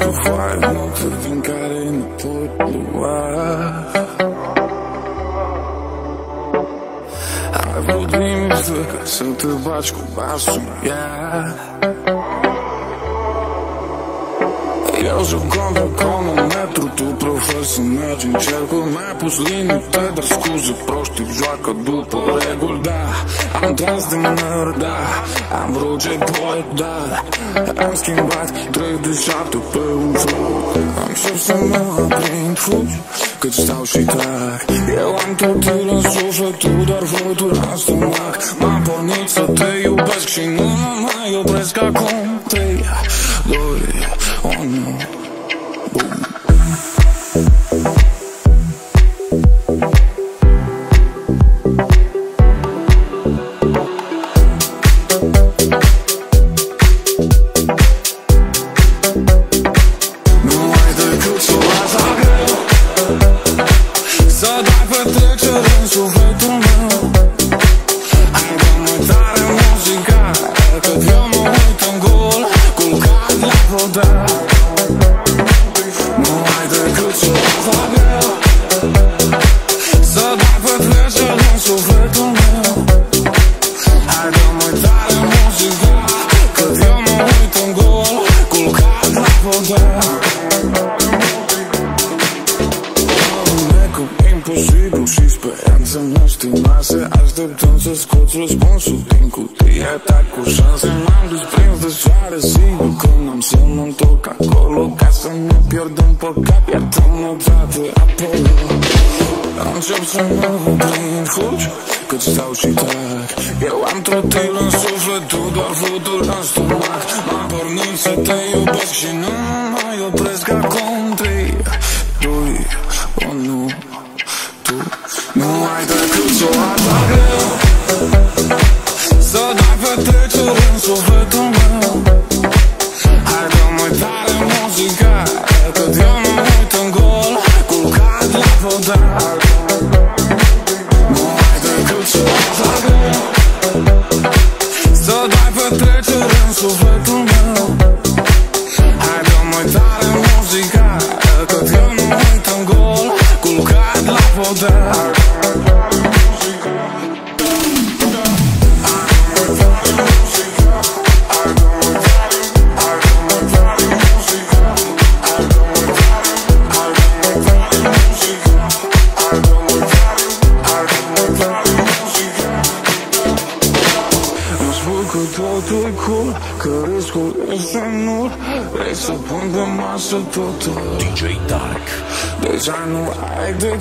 to find love Living got in the blue I will dreams, look, se te vais com o yeah ea Eu joc contra cronometru, tu profesor să mergi în cercul Mi-ai pus limite, dar scuze proști joacă după reguli, da. Am tras de mână, da. Am vrut ce pot, da. Am schimbat trei de șapte pe un flot Încep să mă aprind, fugi Cât stau și trag Eu am totul în suflet, tu doar vături în stomac M-am pornit să te iubesc și nu mă mai opresc acum. Trei, doi, Oh no. Boom. Cu șanse M-am desprins de soare, sigur că n-am să mă întorc acolo Ca să nu pierd în păcat, iartă-mă toate Apollo Încep să mă prind, fugi cât stau și trag. Eu am trotil în suflet, tu doar futuri în stomac. M-am pornit să te iubesc și nu mă mai opresc acum. Trei, doi, unu, tu. Nu ai decât să o arzi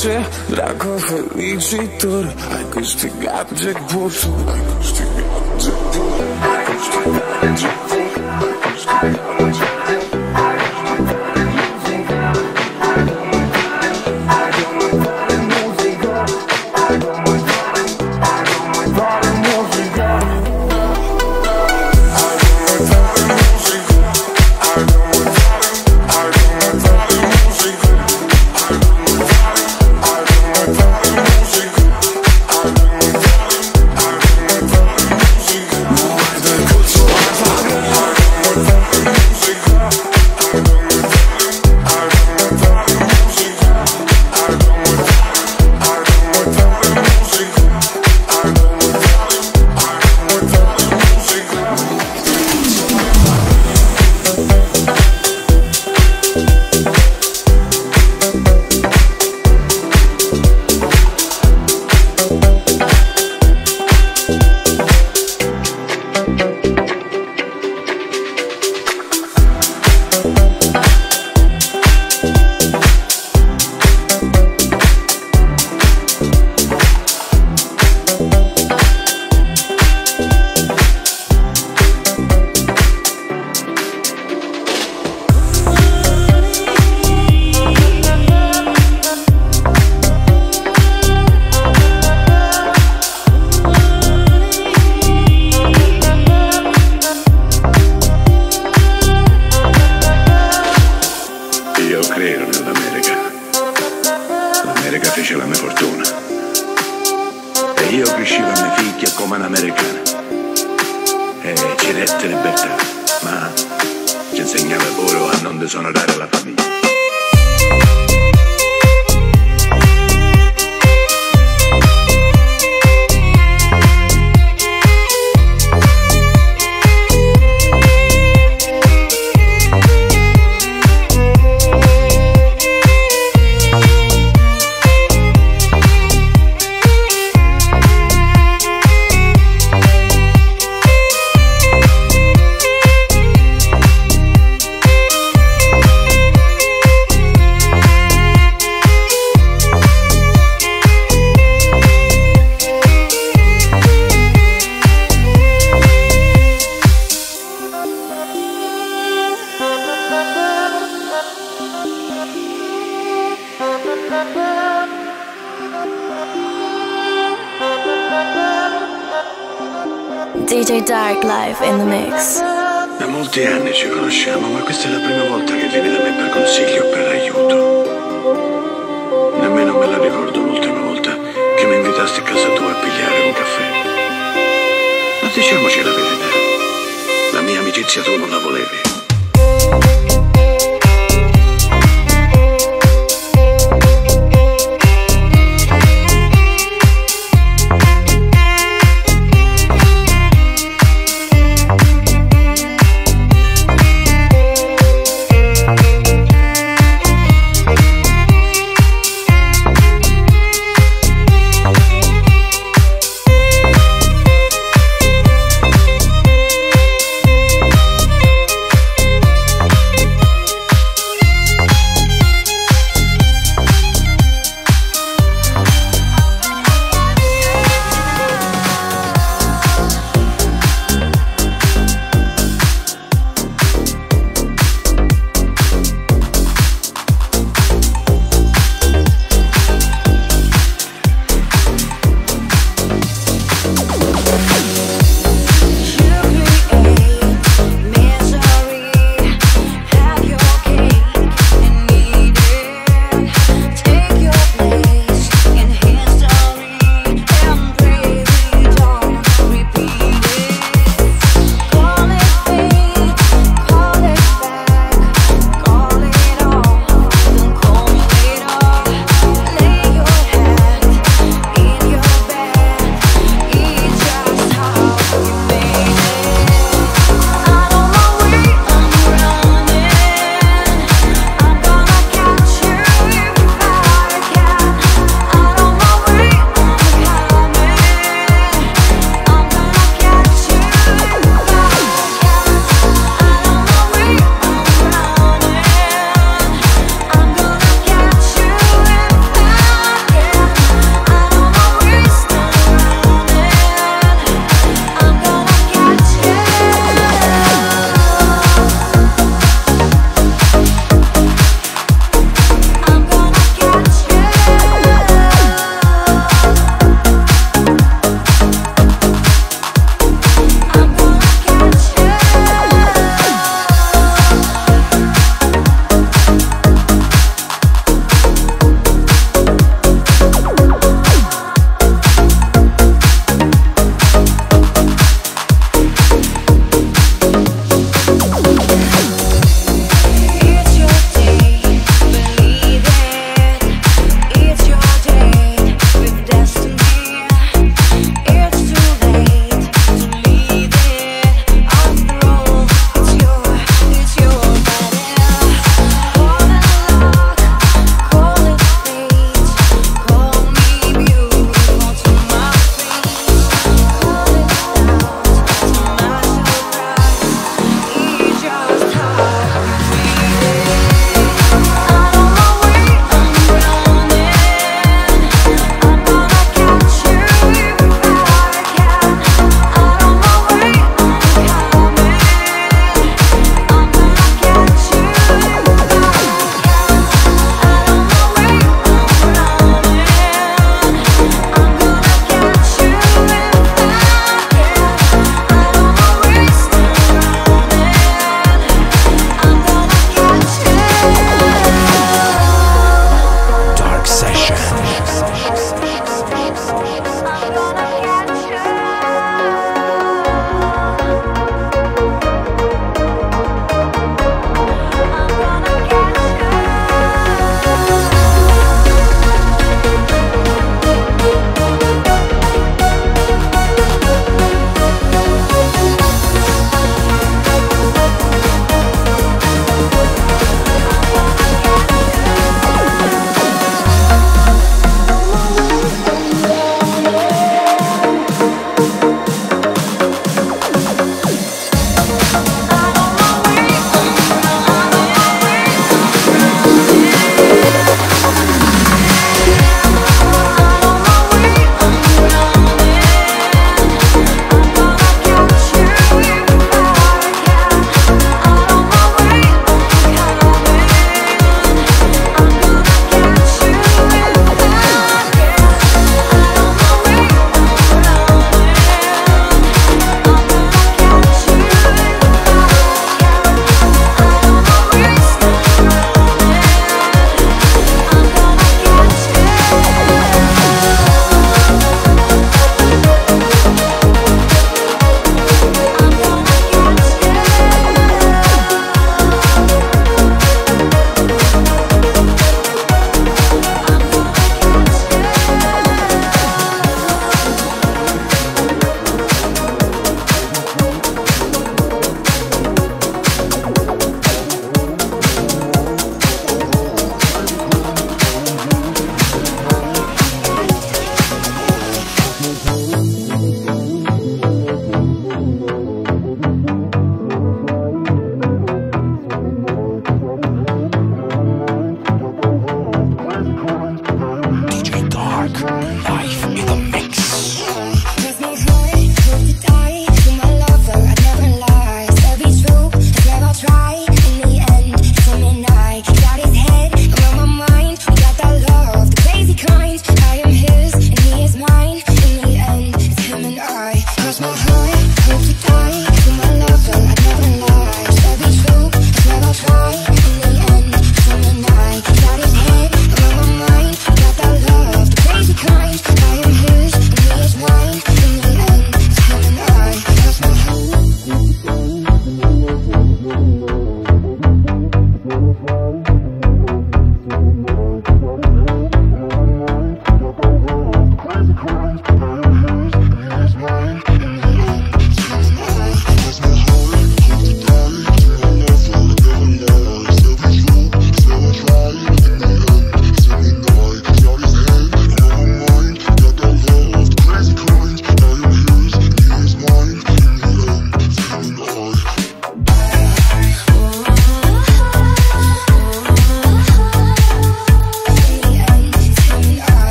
ce Dacă felicitări Ai câștigat jackpot-ul Ai câștigat jackpot-ul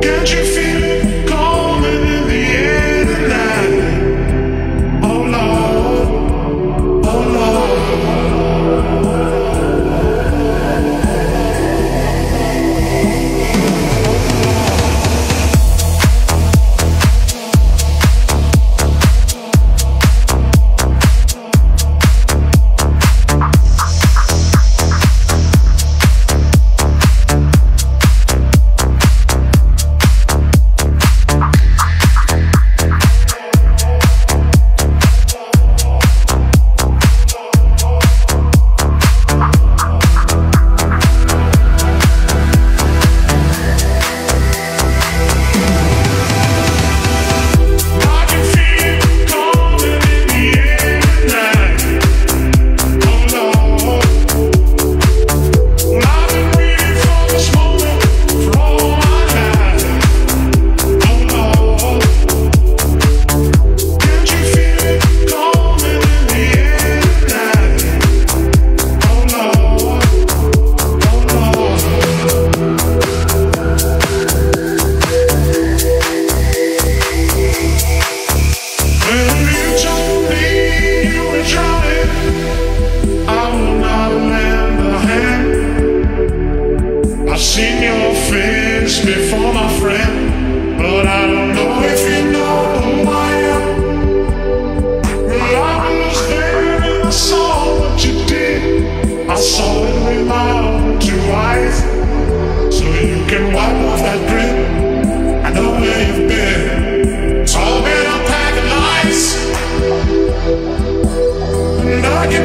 can't you feel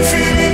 feel it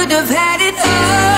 could have had it all.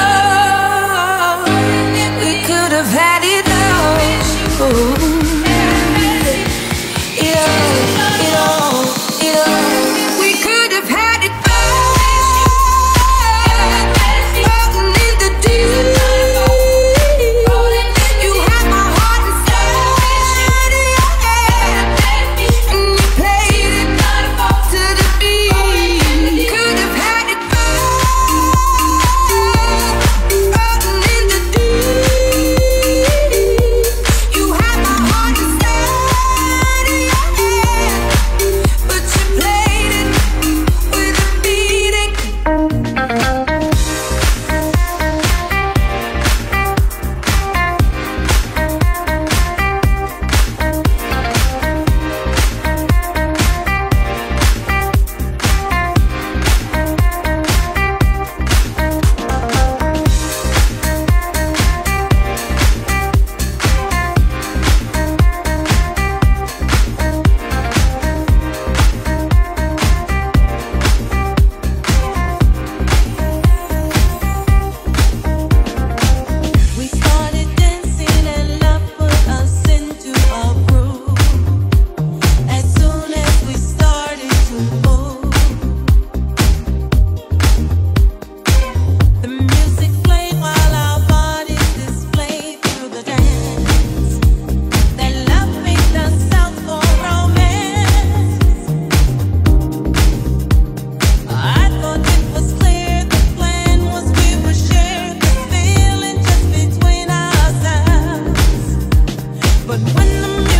when the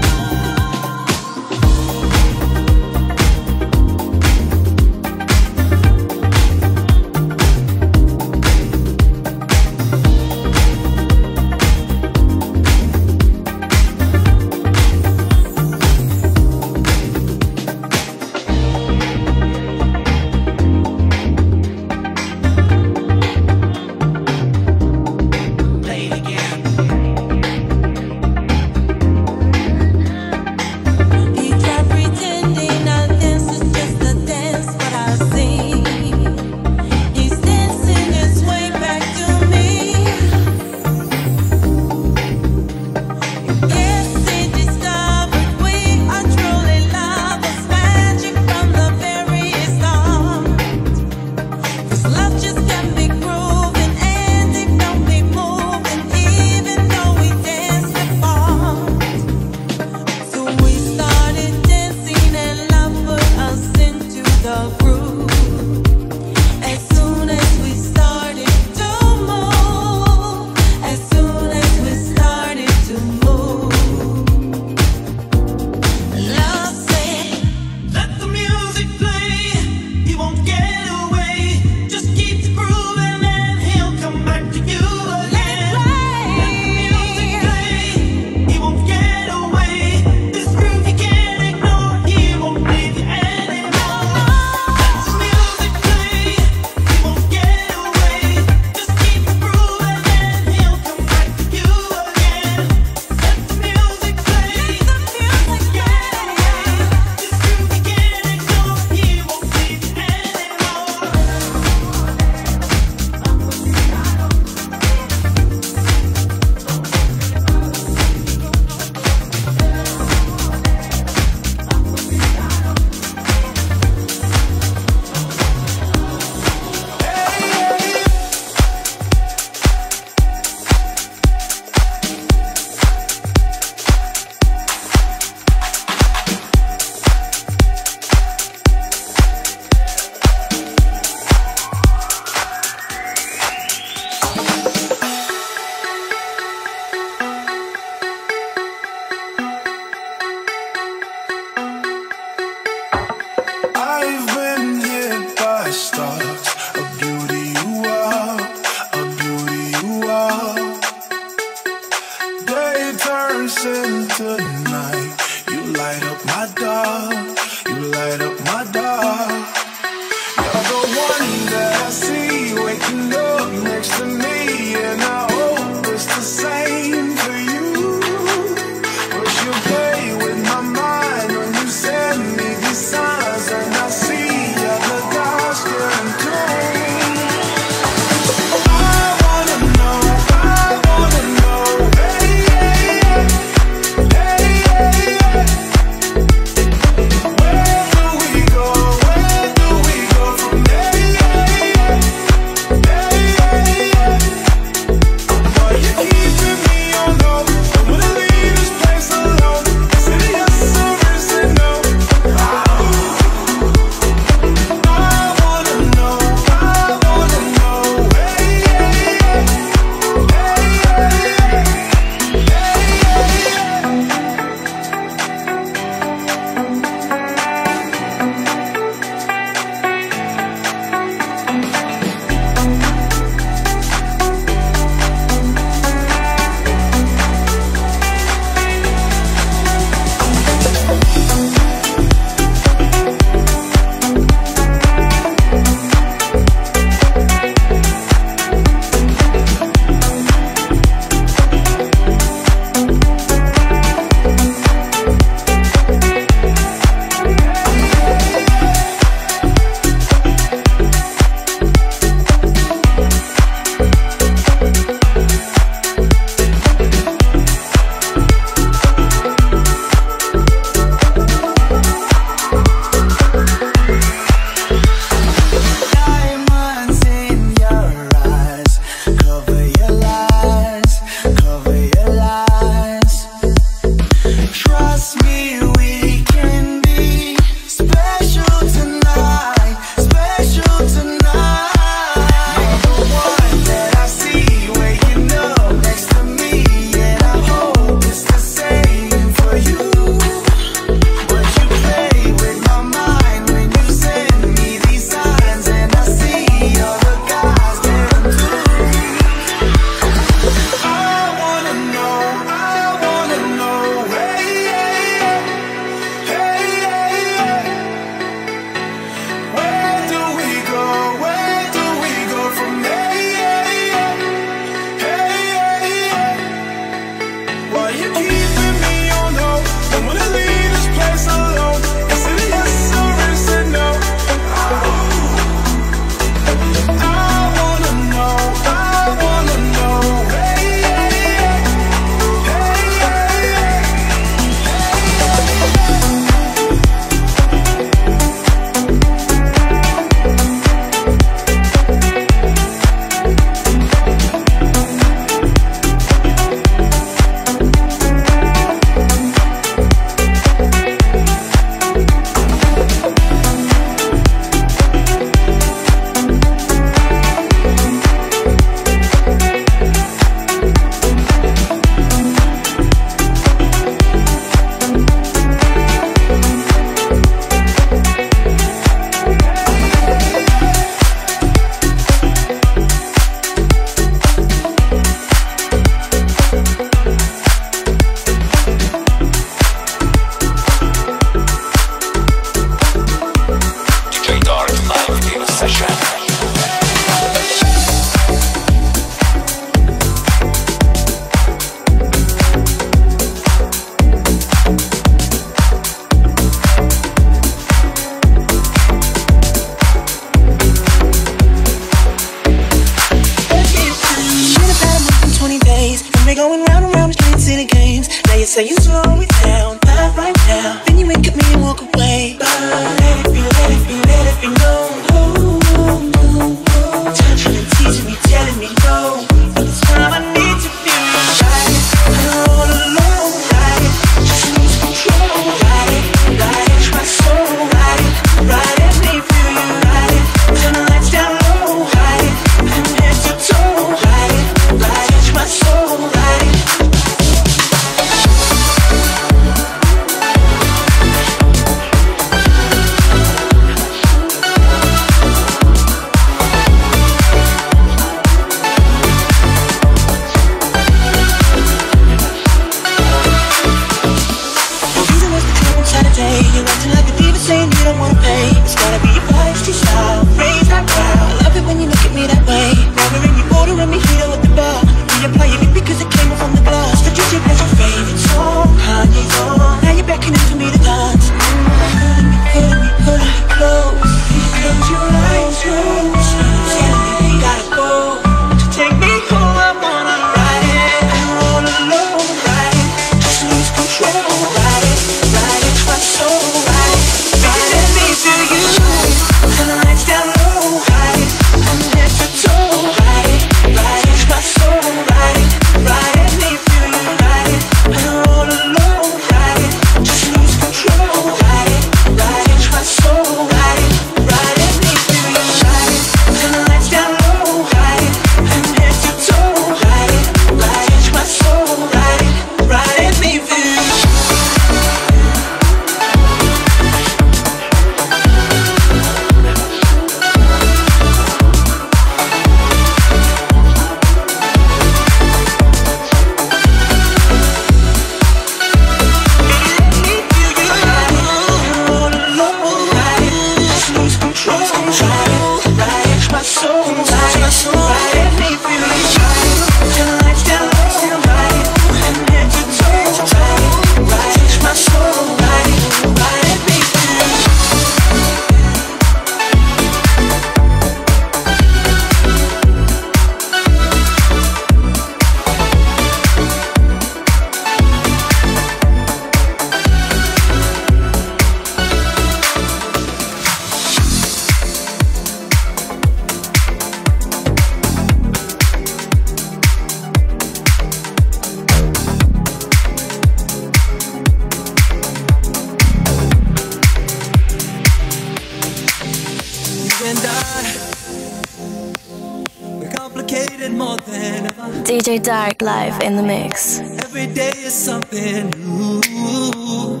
Dark live in the mix. Every day is something new.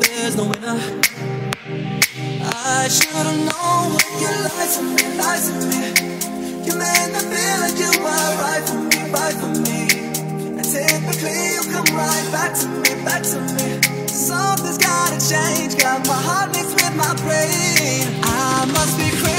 There's no winner. I should've known what you lied to me, lied to me. You made me feel like you were right for me, right for me. And typically you come right back to me, back to me. Something's gotta change, got my heart mixed with my brain. I must be crazy.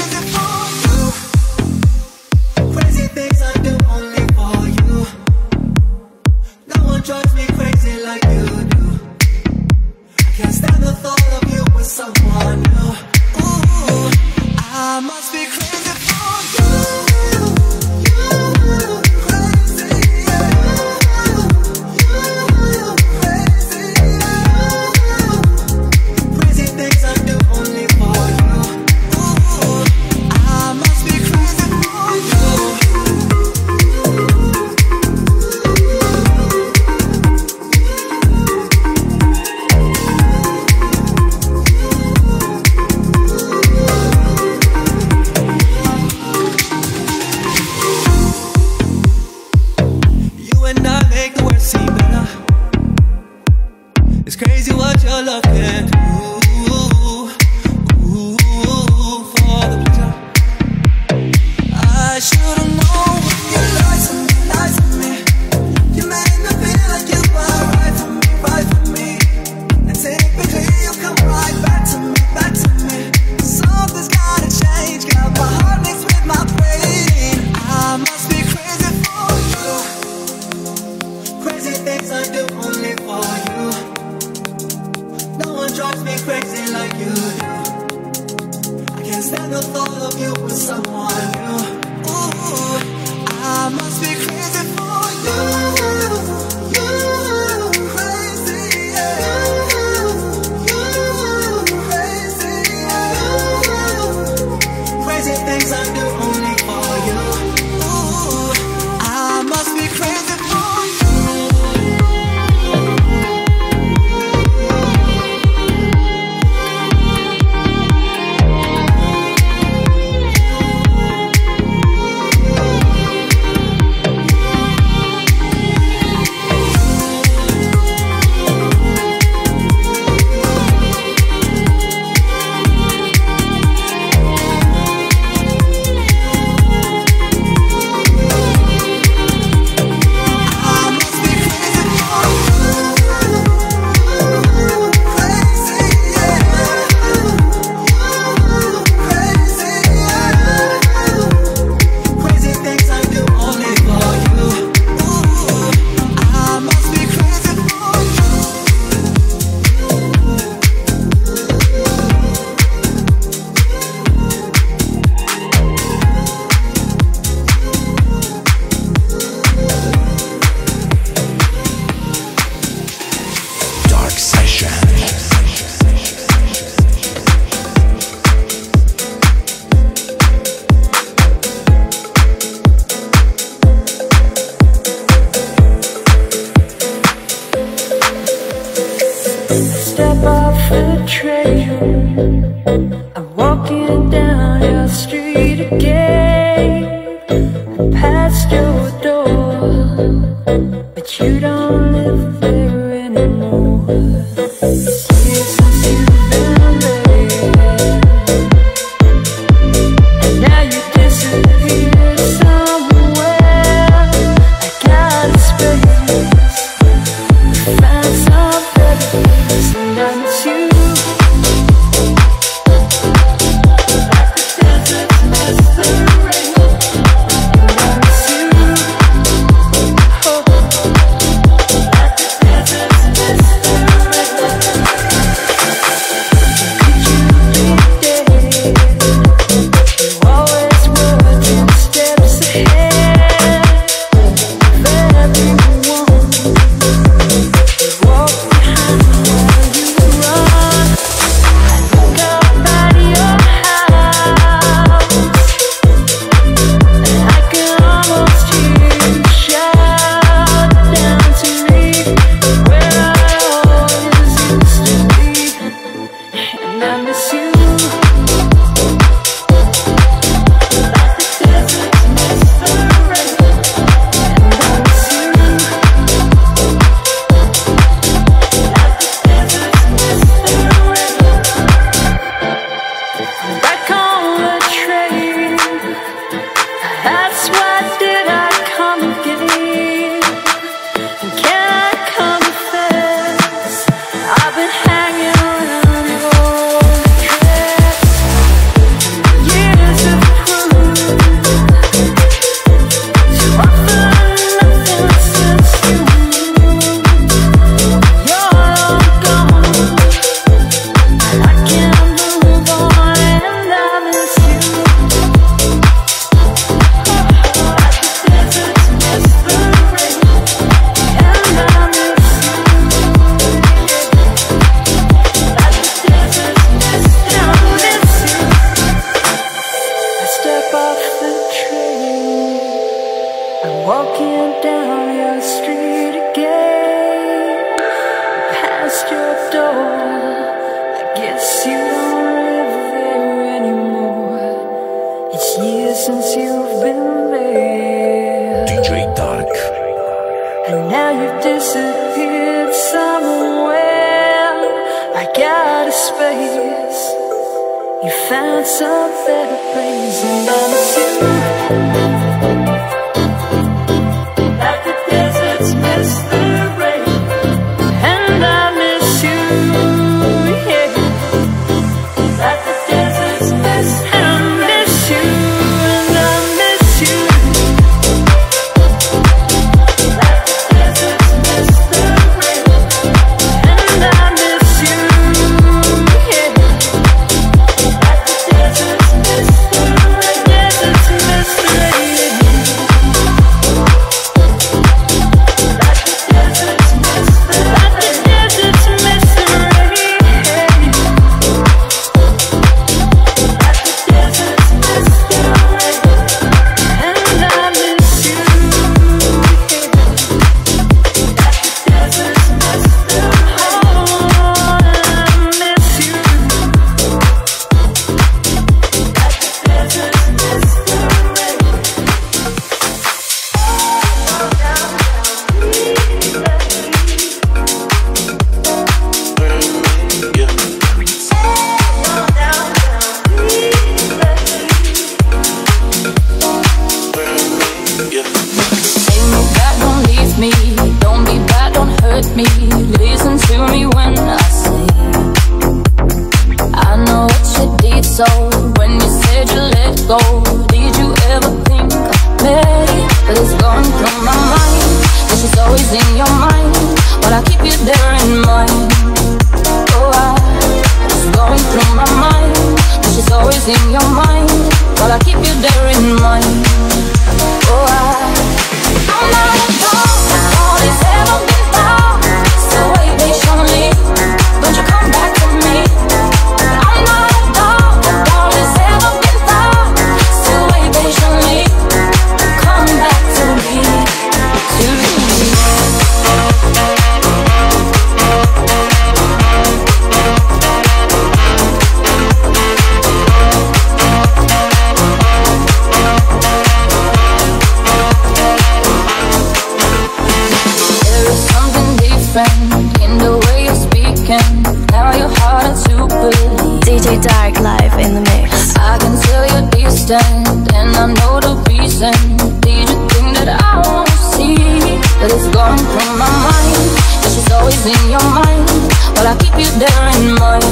in your mind While I keep you there in mind,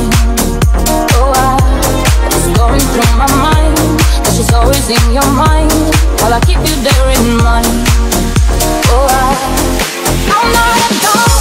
Oh, I, it's going through my mind That she's always in your mind While I keep you there in mind, Oh, I, I'm not a dog.